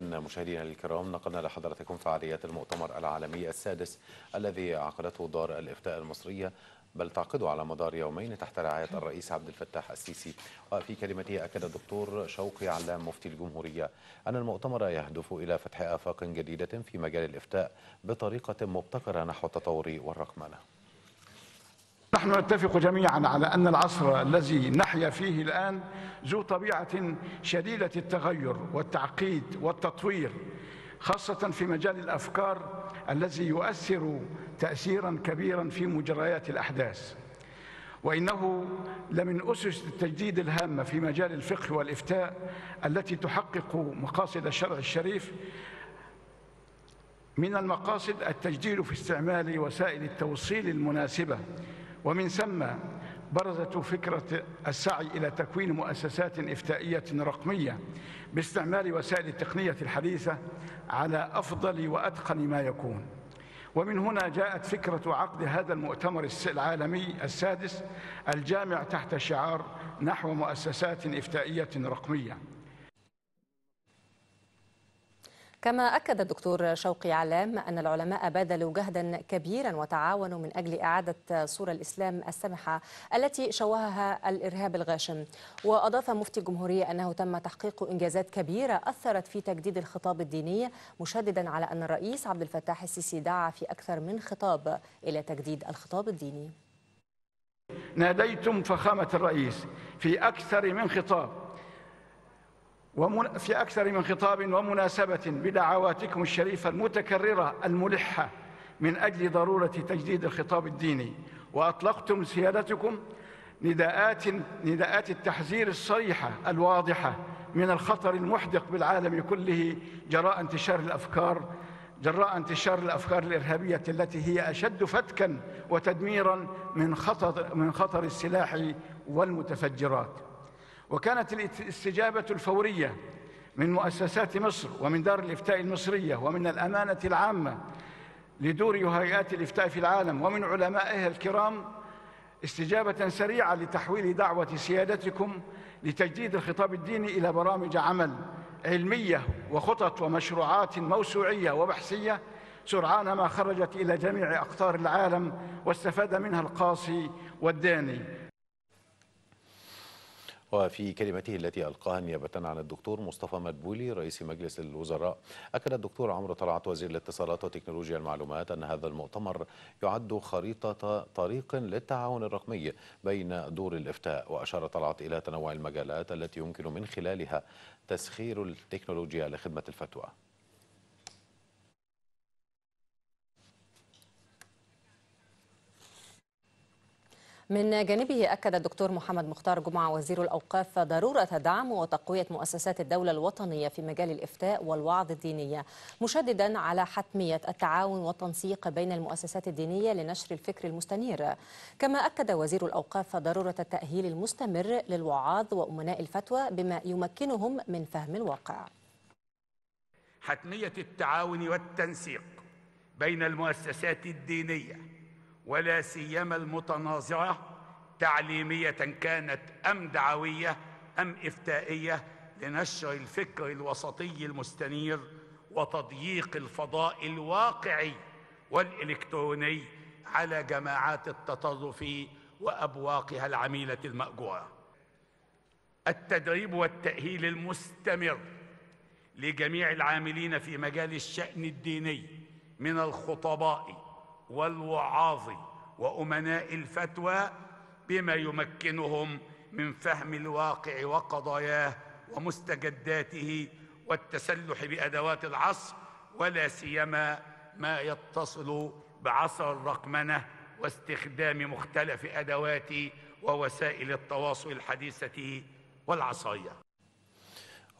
مشاهدينا الكرام نقلنا لحضراتكم فعاليات المؤتمر العالمي السادس الذي عقدته دار الإفتاء المصرية بل تعقده على مدار يومين تحت رعاية الرئيس عبد الفتاح السيسي. وفي كلمته أكد الدكتور شوقي علام مفتي الجمهورية أن المؤتمر يهدف إلى فتح آفاق جديدة في مجال الإفتاء بطريقة مبتكرة نحو التطور والرقمنة. نحن نتفق جميعا على أن العصر الذي نحيا فيه الآن ذو طبيعة شديدة التغير والتعقيد والتطوير خاصة في مجال الأفكار الذي يؤثر تأثيرا كبيرا في مجريات الأحداث. وإنه لمن أسس التجديد الهامة في مجال الفقه والإفتاء التي تحقق مقاصد الشرع الشريف من المقاصد التجديد في استعمال وسائل التوصيل المناسبة. ومن ثم برزت فكرة السعي إلى تكوين مؤسسات إفتائية رقمية باستعمال وسائل التقنية الحديثة على أفضل وأتقن ما يكون. ومن هنا جاءت فكرة عقد هذا المؤتمر العالمي السادس الجامع تحت شعار نحو مؤسسات إفتائية رقمية. كما أكد الدكتور شوقي علام أن العلماء بذلوا جهدا كبيرا وتعاونوا من أجل إعادة صورة الإسلام السمحة التي شوهها الإرهاب الغاشم. وأضاف مفتي الجمهورية أنه تم تحقيق إنجازات كبيرة أثرت في تجديد الخطاب الديني مشددا على أن الرئيس عبد الفتاح السيسي دعا في أكثر من خطاب إلى تجديد الخطاب الديني. ناديتم فخامة الرئيس في أكثر من خطاب. في أكثر من خطاب ومناسبة بدعواتكم الشريفة المتكررة الملحة من أجل ضرورة تجديد الخطاب الديني. وأطلقتم سيادتكم نداءات نداءات التحذير الصريحة الواضحة من الخطر المحدق بالعالم كله جراء انتشار الأفكار جراء انتشار الأفكار الإرهابية التي هي أشد فتكا وتدميرا من خطر من خطر السلاح والمتفجرات. وكانت الاستجابة الفورية من مؤسسات مصر ومن دار الإفتاء المصرية ومن الأمانة العامة لدور هيئات الإفتاء في العالم ومن علمائها الكرام استجابة سريعة لتحويل دعوة سيادتكم لتجديد الخطاب الديني إلى برامج عمل علمية وخطط ومشروعات موسوعية وبحثية سرعان ما خرجت إلى جميع أقطار العالم واستفاد منها القاصي والداني. وفي كلمته التي ألقاها نيابة عن الدكتور مصطفى مدبولي رئيس مجلس الوزراء أكد الدكتور عمرو طلعت وزير الاتصالات وتكنولوجيا المعلومات أن هذا المؤتمر يعد خريطة طريق للتعاون الرقمي بين دور الإفتاء وأشار طلعت إلى تنوع المجالات التي يمكن من خلالها تسخير التكنولوجيا لخدمة الفتوى. من جانبه أكد الدكتور محمد مختار جمعة وزير الأوقاف ضرورة دعم وتقوية مؤسسات الدولة الوطنية في مجال الإفتاء والوعظ الدينية مشددا على حتمية التعاون والتنسيق بين المؤسسات الدينية لنشر الفكر المستنير. كما أكد وزير الأوقاف ضرورة التأهيل المستمر للوعاظ وأمناء الفتوى بما يمكنهم من فهم الواقع. حتمية التعاون والتنسيق بين المؤسسات الدينية ولا سيما المتناظرة تعليمية كانت أم دعوية أم إفتائية لنشر الفكر الوسطي المستنير وتضييق الفضاء الواقعي والإلكتروني على جماعات التطرف وأبواقها العميلة المأجورة. التدريب والتأهيل المستمر لجميع العاملين في مجال الشأن الديني من الخطباء والوعاظ وأمناء الفتوى بما يمكنهم من فهم الواقع وقضاياه ومستجداته والتسلح بأدوات العصر ولا سيما ما يتصل بعصر الرقمنة واستخدام مختلف أدوات ووسائل التواصل الحديثة والعصرية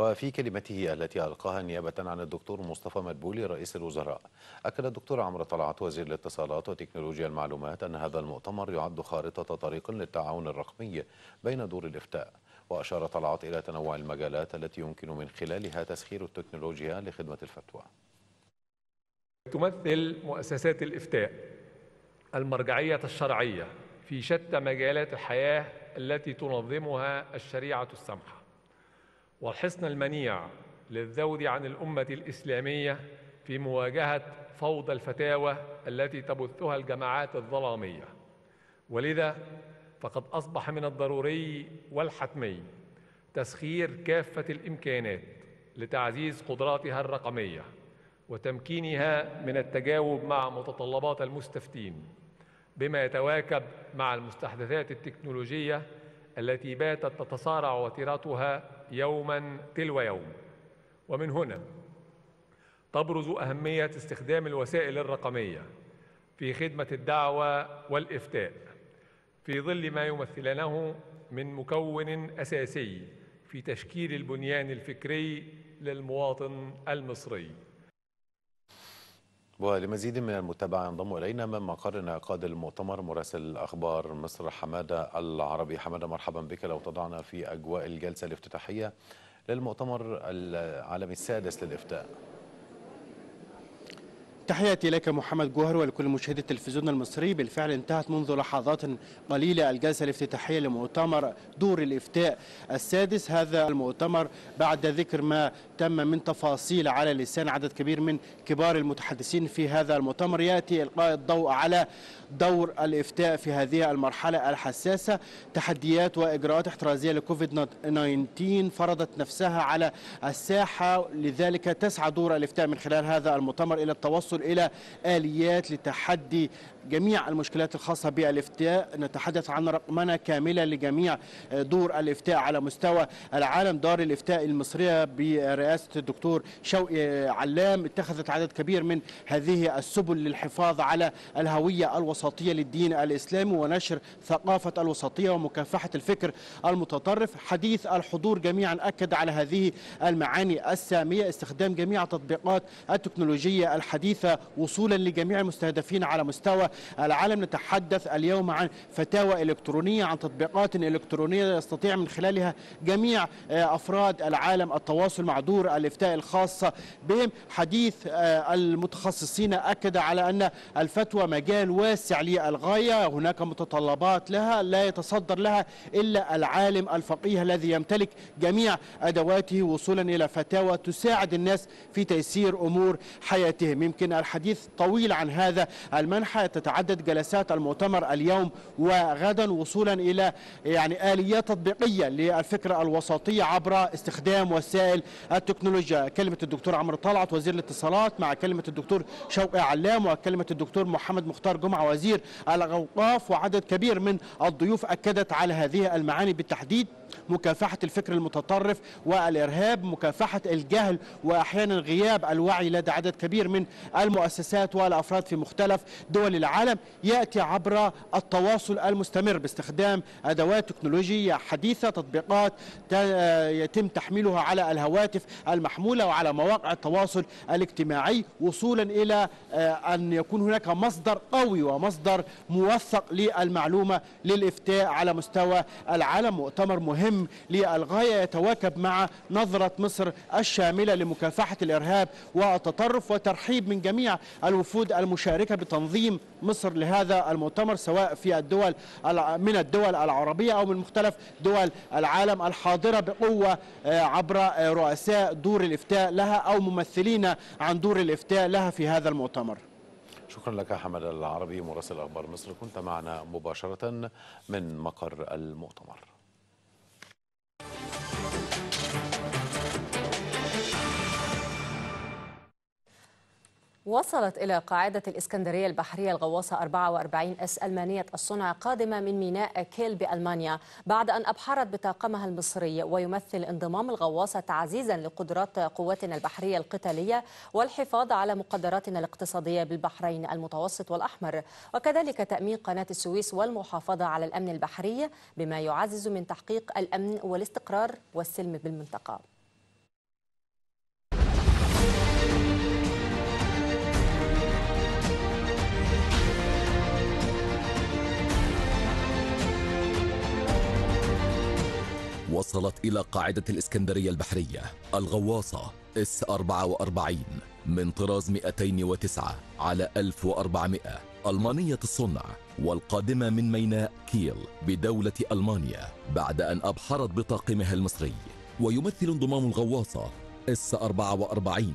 وفي كلمته التي ألقاها نيابة عن الدكتور مصطفى مدبولي رئيس الوزراء. أكد الدكتور عمرو طلعت وزير الاتصالات وتكنولوجيا المعلومات أن هذا المؤتمر يعد خارطة طريق للتعاون الرقمي بين دور الإفتاء. وأشار طلعت إلى تنوع المجالات التي يمكن من خلالها تسخير التكنولوجيا لخدمة الفتوى. تمثل مؤسسات الإفتاء المرجعية الشرعية في شتى مجالات الحياة التي تنظمها الشريعة السمحة. والحصن المنيع للذود عن الأمة الإسلامية في مواجهة فوضى الفتاوى التي تبثها الجماعات الظلامية. ولذا فقد أصبح من الضروري والحتمي تسخير كافة الإمكانات لتعزيز قدراتها الرقمية وتمكينها من التجاوب مع متطلبات المستفتين بما يتواكب مع المستحدثات التكنولوجية التي باتت تتصارع وتيرتها يوما تلو يوم. ومن هنا تبرز أهمية استخدام الوسائل الرقمية في خدمة الدعوة والإفتاء في ظل ما يمثلنه من مكون أساسي في تشكيل البنيان الفكري للمواطن المصري. ولمزيد من المتابعة ينضم إلينا من مقر انعقاد المؤتمر مراسل أخبار مصر حمادة العربي. حمادة مرحبا بك. لو تضعنا في أجواء الجلسة الافتتاحية للمؤتمر العالمي السادس للإفتاء. تحياتي لك محمد جوهر ولكل مشاهدي التلفزيون المصري. بالفعل انتهت منذ لحظات قليلة الجلسة الافتتاحية لمؤتمر دور الإفتاء السادس. هذا المؤتمر بعد ذكر ما تم من تفاصيل على لسان عدد كبير من كبار المتحدثين في هذا المؤتمر. يأتي إلقاء الضوء على دور الإفتاء في هذه المرحلة الحساسة. تحديات وإجراءات احترازية لكوفيد 19 فرضت نفسها على الساحة لذلك تسعى دور الإفتاء من خلال هذا المؤتمر إلى التوصل إلى آليات لتحدي جميع المشكلات الخاصة بالإفتاء. نتحدث عن رقمنة كاملة لجميع دور الإفتاء على مستوى العالم. دار الإفتاء المصرية برئاسة الدكتور شوقي علام اتخذت عدد كبير من هذه السبل للحفاظ على الهوية الوسطية للدين الإسلامي ونشر ثقافة الوسطية ومكافحة الفكر المتطرف. حديث الحضور جميعا أكد على هذه المعاني السامية. استخدام جميع تطبيقات التكنولوجية الحديثة وصولا لجميع المستهدفين على مستوى العالم. نتحدث اليوم عن فتاوى إلكترونية عن تطبيقات إلكترونية يستطيع من خلالها جميع أفراد العالم التواصل مع دور الإفتاء الخاصة بهم. حديث المتخصصين أكد على أن الفتوى مجال واسع للغاية. هناك متطلبات لها لا يتصدر لها إلا العالم الفقيه الذي يمتلك جميع أدواته وصولا إلى فتاوى تساعد الناس في تيسير أمور حياتهم. يمكن الحديث طويل عن هذا المنحى. تتعدد جلسات المؤتمر اليوم وغدا وصولا إلى يعني اليات تطبيقية للفكرة الوسطيه عبر استخدام وسائل التكنولوجيا. كلمة الدكتور عمرو طلعت وزير الاتصالات مع كلمة الدكتور شوقي علام وكلمة الدكتور محمد مختار جمعة وزير الأوقاف وعدد كبير من الضيوف أكدت على هذه المعاني بالتحديد. مكافحة الفكر المتطرف والإرهاب مكافحة الجهل وأحيانا غياب الوعي لدى عدد كبير من المؤسسات والأفراد في مختلف دول العالم يأتي عبر التواصل المستمر باستخدام أدوات تكنولوجية حديثة تطبيقات يتم تحميلها على الهواتف المحمولة وعلى مواقع التواصل الاجتماعي وصولا إلى أن يكون هناك مصدر قوي ومصدر موثق للمعلومة للإفتاء على مستوى العالم. مؤتمر مهم للغاية يتواكب مع نظرة مصر الشاملة لمكافحة الإرهاب والتطرف وترحيب من جميع الوفود المشاركة بتنظيم مصر لهذا المؤتمر سواء في الدول من الدول العربية أو من مختلف دول العالم الحاضرة بقوة عبر رؤساء دور الإفتاء لها أو ممثلين عن دور الإفتاء لها في هذا المؤتمر. شكرا لك حمد العربي مراسل أخبار مصر كنت معنا مباشرة من مقر المؤتمر. وصلت إلى قاعدة الإسكندرية البحرية الغواصة 44 أس ألمانية الصنع قادمة من ميناء كيل بألمانيا بعد أن أبحرت بطاقمها المصري ويمثل انضمام الغواصة تعزيزا لقدرات قواتنا البحرية القتالية والحفاظ على مقدراتنا الاقتصادية بالبحرين المتوسط والأحمر. وكذلك تأمين قناة السويس والمحافظة على الأمن البحري بما يعزز من تحقيق الأمن والاستقرار والسلم بالمنطقة. وصلت إلى قاعدة الإسكندرية البحرية الغواصة S 44 من طراز 209 على 1400 ألمانية الصنع والقادمة من ميناء كيل بدولة ألمانيا بعد أن أبحرت بطاقمها المصري. ويمثل انضمام الغواصة S 44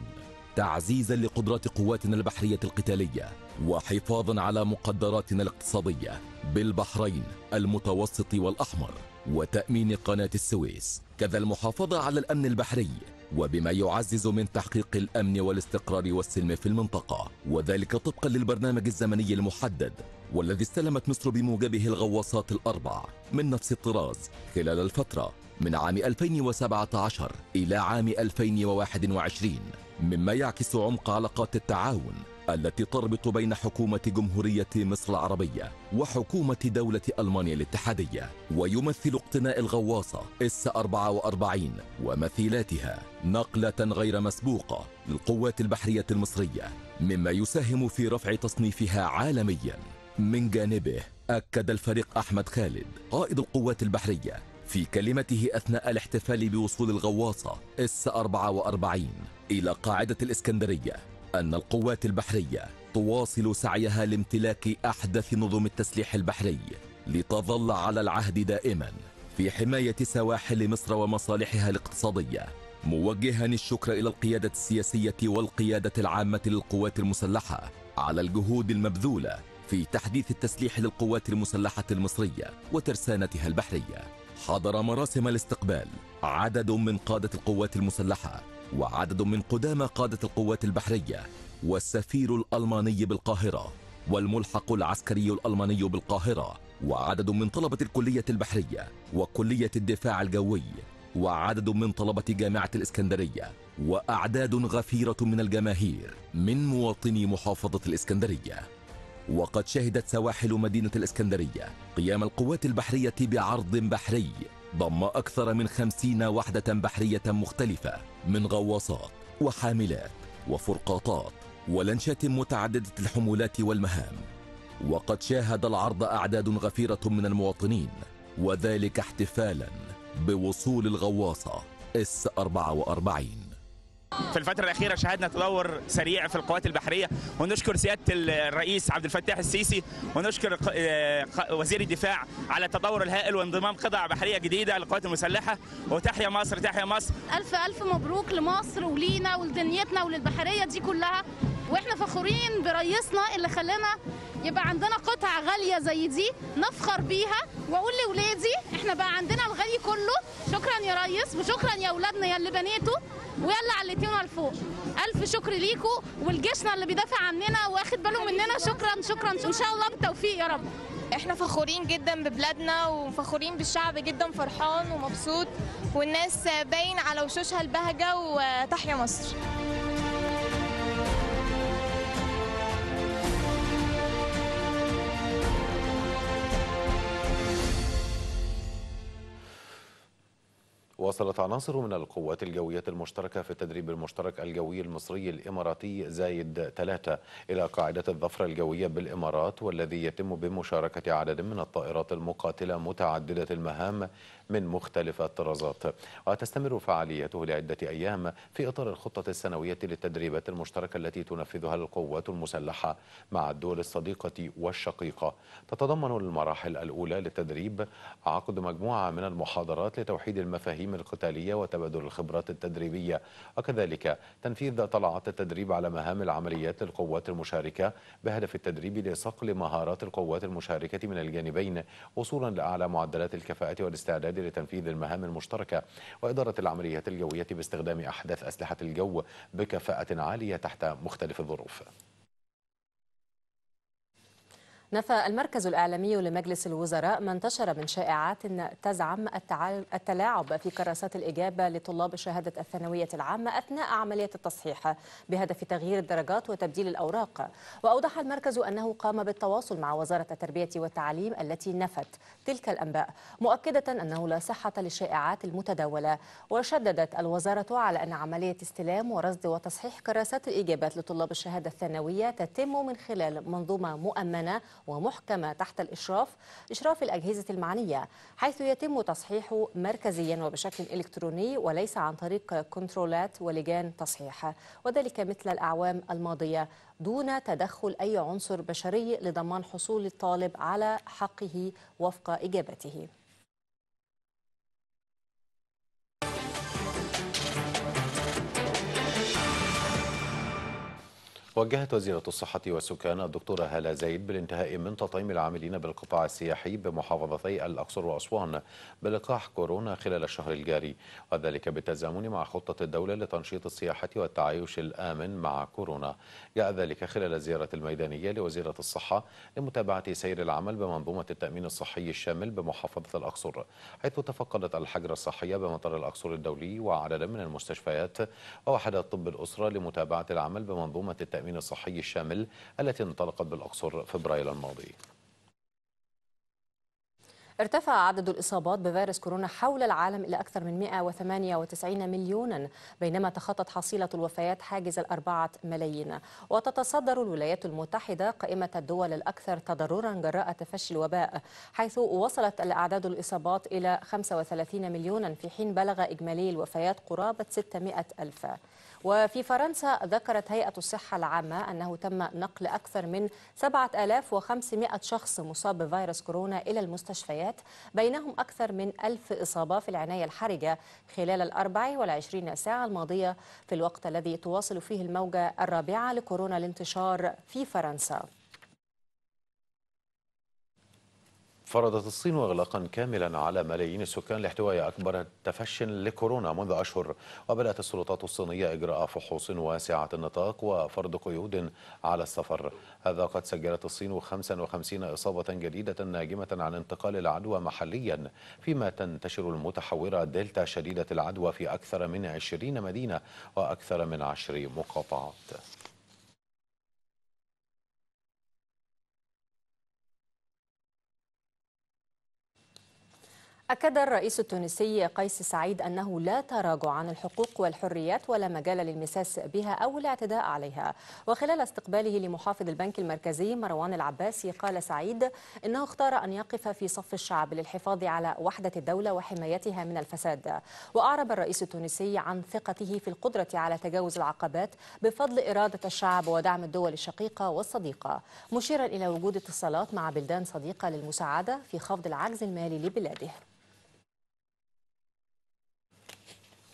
تعزيزا لقدرات قواتنا البحرية القتالية وحفاظا على مقدراتنا الاقتصادية بالبحرين المتوسط والأحمر. وتأمين قناة السويس كذا المحافظة على الأمن البحري وبما يعزز من تحقيق الأمن والاستقرار والسلم في المنطقة. وذلك طبقا للبرنامج الزمني المحدد والذي استلمت مصر بموجبه الغواصات الأربع من نفس الطراز خلال الفترة من عام 2017 إلى عام 2021 مما يعكس عمق علاقات التعاون التي تربط بين حكومة جمهورية مصر العربية وحكومة دولة ألمانيا الاتحادية ويمثل اقتناء الغواصة إس 44 ومثيلاتها نقلة غير مسبوقة للقوات البحرية المصرية مما يساهم في رفع تصنيفها عالميا. من جانبه أكد الفريق أحمد خالد قائد القوات البحرية في كلمته أثناء الاحتفال بوصول الغواصة إس 44 إلى قاعدة الإسكندرية. أن القوات البحرية تواصل سعيها لامتلاك أحدث نظم التسليح البحري لتظل على العهد دائما في حماية سواحل مصر ومصالحها الاقتصادية موجها الشكر إلى القيادة السياسية والقيادة العامة للقوات المسلحة على الجهود المبذولة في تحديث التسليح للقوات المسلحة المصرية وترسانتها البحرية. حضر مراسم الاستقبال عدد من قادة القوات المسلحة وعدد من قدامى قادة القوات البحرية والسفير الألماني بالقاهرة والملحق العسكري الألماني بالقاهرة وعدد من طلبة الكلية البحرية وكلية الدفاع الجوي وعدد من طلبة جامعة الإسكندرية وأعداد غفيرة من الجماهير من مواطني محافظة الإسكندرية. وقد شهدت سواحل مدينة الإسكندرية قيام القوات البحرية بعرض بحري ضم أكثر من خمسين وحدة بحرية مختلفة من غواصات وحاملات وفرقاطات ولنشات متعددة الحمولات والمهام. وقد شاهد العرض أعداد غفيرة من المواطنين وذلك احتفالا بوصول الغواصة إس 44 في الفترة الأخيرة شهدنا تطور سريع في القوات البحرية. ونشكر سيادة الرئيس عبد الفتاح السيسي ونشكر آه، وزير الدفاع على التطور الهائل وانضمام قطع بحرية جديدة للقوات المسلحة. وتحيا مصر تحيا مصر. ألف ألف مبروك لمصر ولينا ولدنيتنا وللبحرية دي كلها. وإحنا فخورين برئيسنا اللي خلانا يبقى عندنا قطع غالية زي دي نفخر بيها. وأقول لولادي إحنا بقى عندنا الغالي كله. شكرا يا ريس وشكرا يا أولادنا يا اللي بنيتوا ويلا عليتونا لفوق. ألف شكر ليكوا ولجيشنا اللي بيدافع عننا واخد باله مننا. شكرا شكرا. وإن شاء الله بالتوفيق يا رب. إحنا فخورين جدا ببلادنا وفخورين بالشعب جدا فرحان ومبسوط. والناس باين على وشوشها البهجة وتحيا مصر. واصلت عناصر من القوات الجوية المشتركة في التدريب المشترك الجوي المصري الإماراتي زايد ثلاثة إلى قاعدة الظفرة الجوية بالإمارات والذي يتم بمشاركة عدد من الطائرات المقاتلة متعددة المهام من مختلف الطرازات. وتستمر فعاليته لعدة أيام في إطار الخطة السنوية للتدريبات المشتركة التي تنفذها القوات المسلحة مع الدول الصديقة والشقيقة. تتضمن المراحل الأولى للتدريب عقد مجموعة من المحاضرات لتوحيد المفاهيم القتالية وتبادل الخبرات التدريبية. وكذلك تنفيذ طلعات التدريب على مهام العمليات للقوات المشاركة بهدف التدريب لصقل مهارات القوات المشاركة من الجانبين وصولا لأعلى معدلات الكفاءة والاستعداد لتنفيذ المهام المشتركة وإدارة العمليات الجوية باستخدام أحدث أسلحة الجو بكفاءة عالية تحت مختلف الظروف. نفى المركز الإعلامي لمجلس الوزراء ما انتشر من شائعات تزعم التلاعب في كراسات الإجابة لطلاب شهادة الثانوية العامة أثناء عملية التصحيح بهدف تغيير الدرجات وتبديل الأوراق. وأوضح المركز أنه قام بالتواصل مع وزارة التربية والتعليم التي نفت تلك الأنباء مؤكدة أنه لا صحة للشائعات المتداولة. وشددت الوزارة على أن عملية استلام ورصد وتصحيح كراسات الإجابات لطلاب الشهادة الثانوية تتم من خلال منظومة مؤمنة ومحكمة تحت الإشراف إشراف الأجهزة المعنية حيث يتم تصحيحه مركزيا وبشكل إلكتروني وليس عن طريق كنترولات ولجان تصحيح. وذلك مثل الأعوام الماضية دون تدخل أي عنصر بشري لضمان حصول الطالب على حقه وفق إجابته. وجهت وزيرة الصحة والسكان الدكتورة هالة زايد بالانتهاء من تطعيم العاملين بالقطاع السياحي بمحافظتي الأقصر وأسوان بلقاح كورونا خلال الشهر الجاري وذلك بالتزامن مع خطة الدولة لتنشيط السياحة والتعايش الآمن مع كورونا. جاء ذلك خلال الزيارة الميدانية لوزيرة الصحة لمتابعة سير العمل بمنظومة التأمين الصحي الشامل بمحافظة الأقصر حيث تفقدت الحجر الصحية بمطار الأقصر الدولي وعددا من المستشفيات ووحدات طب الأسرة لمتابعة العمل بمنظومة التأمين الصحي الشامل التي انطلقت بالأقصر فبراير الماضي. ارتفع عدد الإصابات بفيروس كورونا حول العالم إلى أكثر من 198 مليونا بينما تخطت حصيلة الوفيات حاجز الأربعة ملايين. وتتصدر الولايات المتحدة قائمة الدول الأكثر تضررا جراء تفشي الوباء حيث وصلت الأعداد الإصابات إلى 35 مليونا في حين بلغ إجمالي الوفيات قرابة 600 ألف. وفي فرنسا ذكرت هيئة الصحة العامة أنه تم نقل أكثر من 7500 شخص مصاب بفيروس كورونا إلى المستشفيات بينهم أكثر من ألف إصابة في العناية الحرجة خلال الأربع والعشرين ساعة الماضية في الوقت الذي تواصل فيه الموجة الرابعة لكورونا الانتشار في فرنسا. فرضت الصين إغلاقا كاملا على ملايين السكان لاحتواء أكبر تفش لكورونا منذ أشهر وبدأت السلطات الصينية إجراء فحوص واسعة النطاق وفرض قيود على السفر. هذا قد سجلت الصين 55 إصابة جديدة ناجمة عن انتقال العدوى محليا فيما تنتشر المتحورة دلتا شديدة العدوى في أكثر من 20 مدينة وأكثر من 10 مقاطعات. أكد الرئيس التونسي قيس سعيد أنه لا تراجع عن الحقوق والحريات ولا مجال للمساس بها أو الاعتداء عليها. وخلال استقباله لمحافظ البنك المركزي مروان العباسي قال سعيد إنه اختار أن يقف في صف الشعب للحفاظ على وحدة الدولة وحمايتها من الفساد. وأعرب الرئيس التونسي عن ثقته في القدرة على تجاوز العقبات بفضل إرادة الشعب ودعم الدول الشقيقة والصديقة. مشيرا إلى وجود اتصالات مع بلدان صديقة للمساعدة في خفض العجز المالي لبلاده.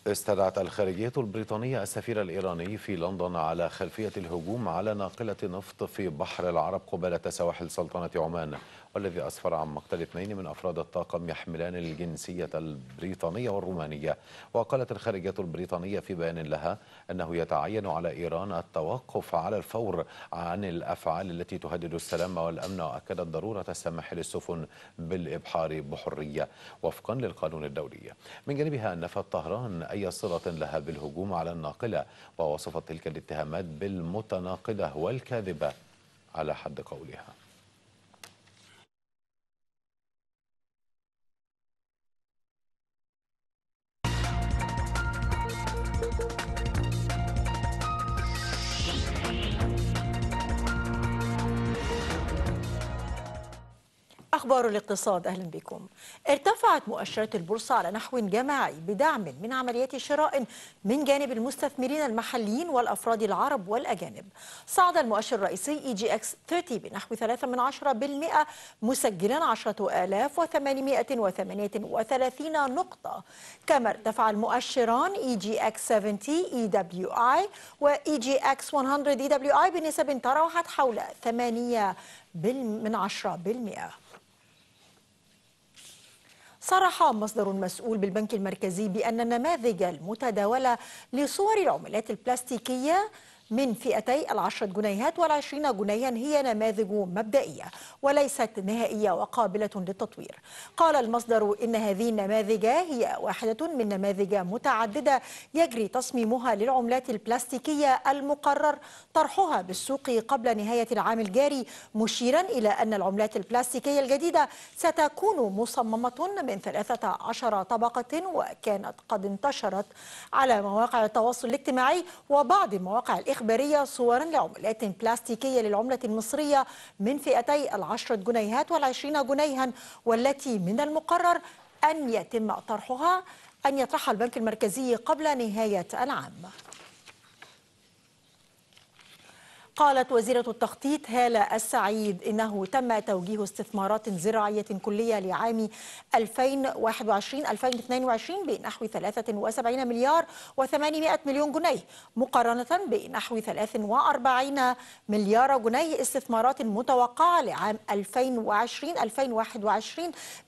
استدعت الخارجية البريطانية السفير الإيراني في لندن على خلفية الهجوم على ناقلة نفط في بحر العرب قبالة سواحل سلطنة عمان. والذي أسفر عن مقتل اثنين من أفراد الطاقم يحملان الجنسية البريطانية والرومانية. وقالت الخارجية البريطانية في بيان لها أنه يتعين على إيران التوقف على الفور عن الأفعال التي تهدد السلام والأمن وأكدت ضرورة السماح للسفن بالإبحار بحرية وفقا للقانون الدولي. من جانبها نفت طهران أي صلة لها بالهجوم على الناقلة ووصفت تلك الاتهامات بالمتناقضة والكاذبة على حد قولها. أخبار الاقتصاد أهلا بكم. ارتفعت مؤشرات البورصة على نحو جماعي بدعم من عمليات شراء من جانب المستثمرين المحليين والأفراد العرب والأجانب. صعد المؤشر الرئيسي EGX 30 بنحو 3 من عشرة بالمئة مسجلا 10838 نقطة. كما ارتفع المؤشران إي جي إكس 70 إي دبليو آي واي جي إكس 100 إي دبليو آي بنسب تراوحت حول 8 من عشرة بالمئة. صرح مصدر مسؤول بالبنك المركزي بأن النماذج المتداولة لصور العملات البلاستيكية من فئتي العشرة جنيهات والعشرين جنيها هي نماذج مبدئية وليست نهائية وقابلة للتطوير. قال المصدر إن هذه النماذج هي واحدة من نماذج متعددة يجري تصميمها للعملات البلاستيكية المقرر طرحها بالسوق قبل نهاية العام الجاري مشيرا إلى أن العملات البلاستيكية الجديدة ستكون مصممة من 13 طبقة وكانت قد انتشرت على مواقع التواصل الاجتماعي وبعض مواقع الإخبار إخبارية صورا لعملات بلاستيكية للعملة المصرية من فئتي العشرة جنيهات والعشرين جنيها والتي من المقرر أن يتم طرحها أن يطرحها البنك المركزي قبل نهاية العام. قالت وزيرة التخطيط هالة السعيد إنه تم توجيه استثمارات زراعية كلية لعام 2021-2022 بنحو 73 مليار و800 مليون جنيه مقارنة بنحو 43 مليار جنيه استثمارات متوقعة لعام 2020-2021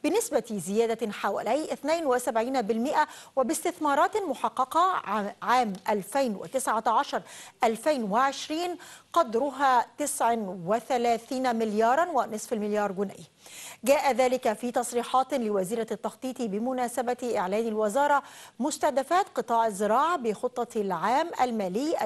بنسبة زيادة حوالي 72% وباستثمارات محققة عام 2019-2020 قدرها 39 مليارا ونصف المليار جنيه. جاء ذلك في تصريحات لوزيرة التخطيط بمناسبة إعلان الوزارة مستهدفات قطاع الزراعة بخطة العام المالي 2021-2022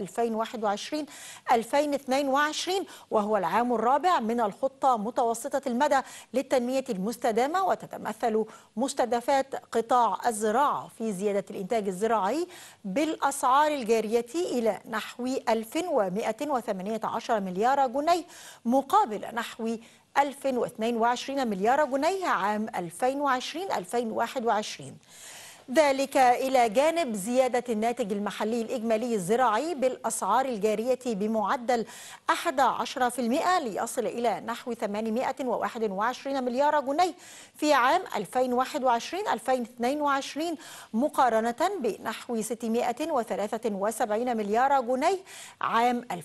وهو العام الرابع من الخطة متوسطة المدى للتنمية المستدامة وتتمثل مستهدفات قطاع الزراعة في زيادة الإنتاج الزراعي بالأسعار الجارية إلى نحو 1118 مليار جنيه مقابل نحو 1022 مليار جنيه عام 2020-2021 ذلك إلى جانب زيادة الناتج المحلي الإجمالي الزراعي بالأسعار الجارية بمعدل 11% ليصل إلى نحو 821 مليار جنيه في عام 2021-2022 مقارنة بنحو 673 مليار جنيه عام 2019-2020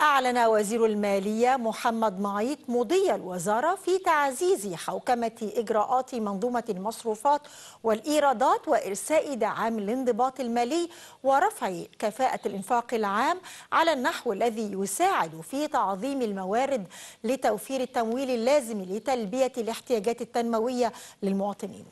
أعلن وزير المالية محمد معيط مضي الوزارة في تعزيز حوكمة إجراءات منظومة المصروفات والإيرادات وإرساء دعام الانضباط المالي ورفع كفاءة الإنفاق العام على النحو الذي يساعد في تعظيم الموارد لتوفير التمويل اللازم لتلبية الاحتياجات التنموية للمواطنين.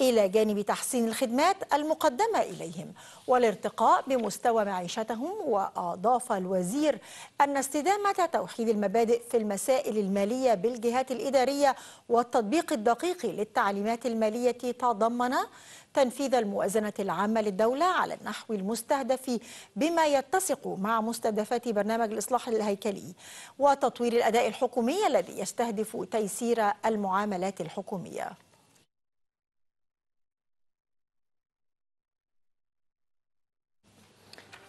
إلى جانب تحسين الخدمات المقدمة إليهم والارتقاء بمستوى معيشتهم وأضاف الوزير أن استدامة توحيد المبادئ في المسائل المالية بالجهات الإدارية والتطبيق الدقيق للتعليمات المالية تضمن تنفيذ الموازنة العامة للدولة على النحو المستهدف بما يتسق مع مستهدفات برنامج الإصلاح الهيكلي وتطوير الأداء الحكومي الذي يستهدف تيسير المعاملات الحكومية.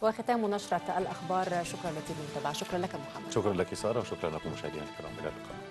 وختام نشرة الأخبار. شكرا لك للمتابعة شكرا لك محمد. شكرا لك سارة وشكرا لكم مشاهدينا الكرام. إلى اللقاء.